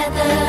together.